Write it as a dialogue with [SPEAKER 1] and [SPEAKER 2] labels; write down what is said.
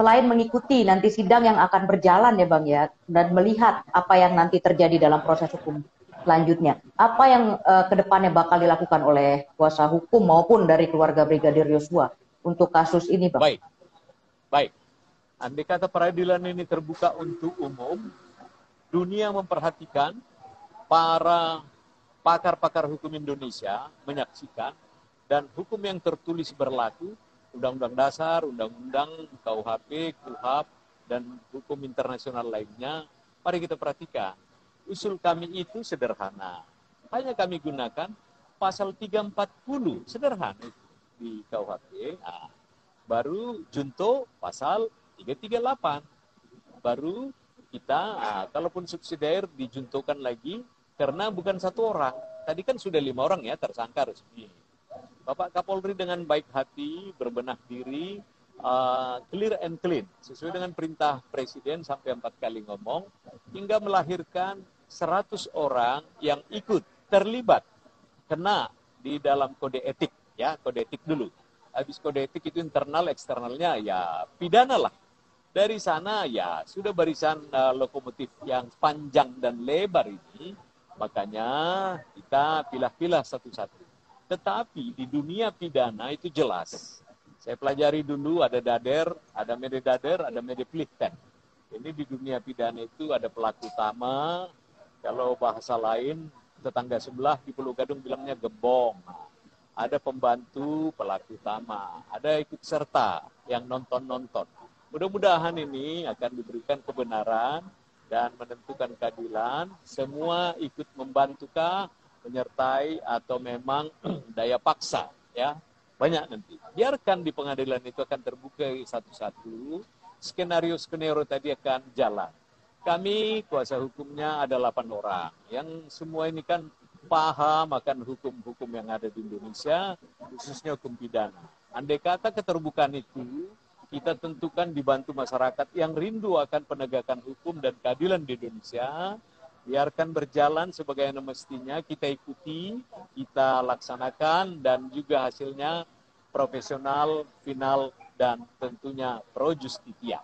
[SPEAKER 1] selain mengikuti nanti sidang yang akan berjalan ya Bang ya dan melihat apa yang nanti terjadi dalam proses hukum selanjutnya, apa yang uh, ke depannya bakal dilakukan oleh kuasa hukum maupun dari keluarga Brigadir Yosua untuk kasus ini Bang?
[SPEAKER 2] Baik, baik. Andai kata peradilan ini terbuka untuk umum, dunia memperhatikan para pakar-pakar hukum Indonesia menyaksikan dan hukum yang tertulis berlaku Undang-Undang Dasar, Undang-Undang KUHP, KUHAP, dan hukum internasional lainnya, mari kita perhatikan. Usul kami itu sederhana. Hanya kami gunakan pasal 340, sederhana di KUHP. Nah, baru junto pasal 338. Baru kita, nah, kalaupun subsidiar dijuntukan lagi, karena bukan satu orang. Tadi kan sudah lima orang ya tersangka resmi Bapak Kapolri dengan baik hati, berbenah diri, uh, clear and clean, sesuai dengan perintah Presiden sampai empat kali ngomong, hingga melahirkan 100 orang yang ikut terlibat kena di dalam kode etik ya kode etik dulu. Habis kode etik itu internal eksternalnya ya pidana lah. Dari sana ya sudah barisan uh, lokomotif yang panjang dan lebar ini makanya kita pilah-pilah satu-satu tetapi di dunia pidana itu jelas. Saya pelajari dulu ada dader, ada mede dader, ada mede peliten. Ini di dunia pidana itu ada pelaku utama, kalau bahasa lain tetangga sebelah di Pulau Gadung bilangnya gebong. Ada pembantu pelaku utama, ada ikut serta yang nonton-nonton. Mudah-mudahan ini akan diberikan kebenaran dan menentukan keadilan. Semua ikut membantukah menyertai atau memang daya paksa ya. Banyak nanti. Biarkan di pengadilan itu akan terbuka satu-satu. Skenario skenario tadi akan jalan. Kami kuasa hukumnya ada 8 orang. Yang semua ini kan paham akan hukum-hukum yang ada di Indonesia khususnya hukum pidana. Andai kata keterbukaan itu kita tentukan dibantu masyarakat yang rindu akan penegakan hukum dan keadilan di Indonesia biarkan berjalan sebagaimana mestinya kita ikuti, kita laksanakan dan juga hasilnya profesional, final dan tentunya pro justisia.